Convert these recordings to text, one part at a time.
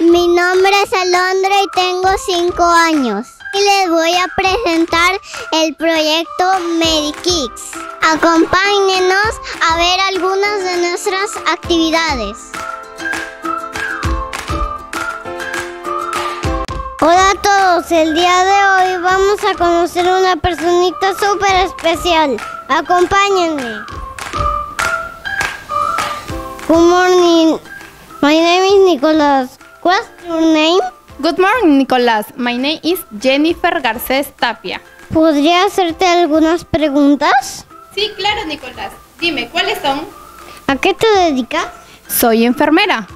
Mi nombre es Alondra y tengo 5 años. Y les voy a presentar el proyecto Medikix. Acompáñenos a ver algunas de nuestras actividades. Hola a todos, el día de hoy vamos a conocer una personita súper especial. Acompáñenme. Good morning. My name is Nicolás. What's your name? Good morning, Nicolás. My name is Jennifer Garcés Tapia. ¿Podría hacerte algunas preguntas? Sí, claro, Nicolás. Dime, ¿cuáles son? ¿A qué te dedicas? Soy enfermera.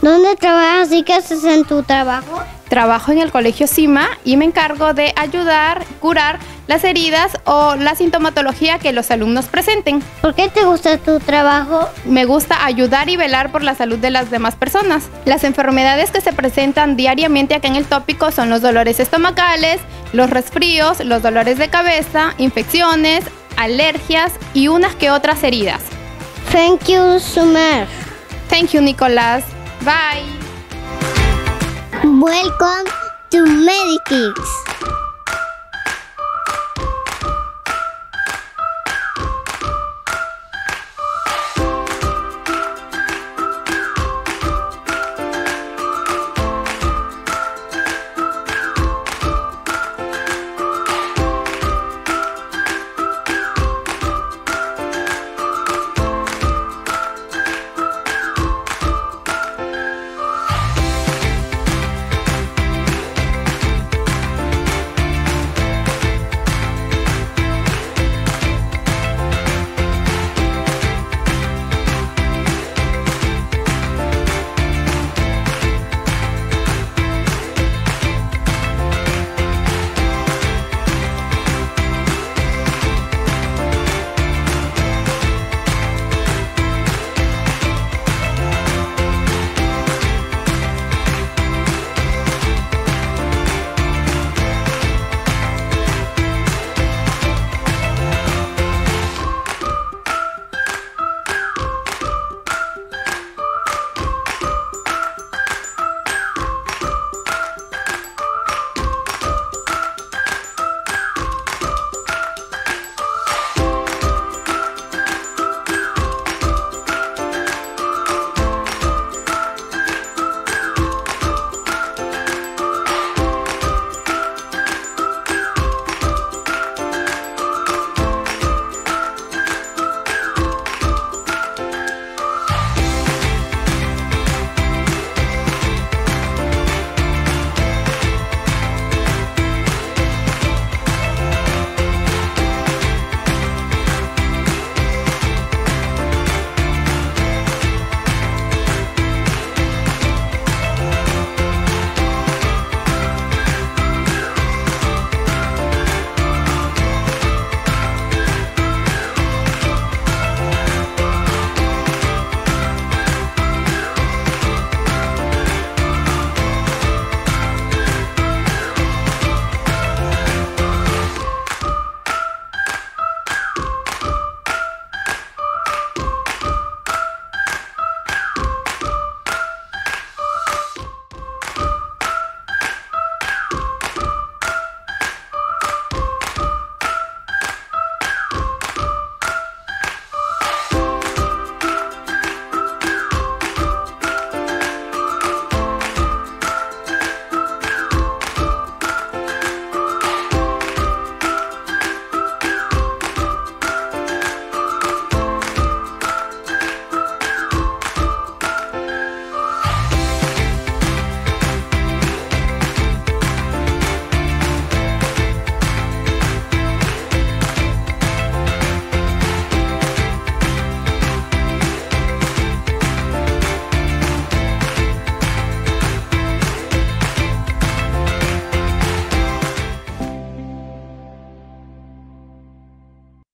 ¿Dónde trabajas y qué haces en tu trabajo? Trabajo en el Colegio CIMA y me encargo de ayudar, curar las heridas o la sintomatología que los alumnos presenten. ¿Por qué te gusta tu trabajo? Me gusta ayudar y velar por la salud de las demás personas. Las enfermedades que se presentan diariamente acá en el tópico son los dolores estomacales, los resfríos, los dolores de cabeza, infecciones, alergias y unas que otras heridas. Thank you so much. Thank you, Nicolás. Bye. Welcome to Medikix.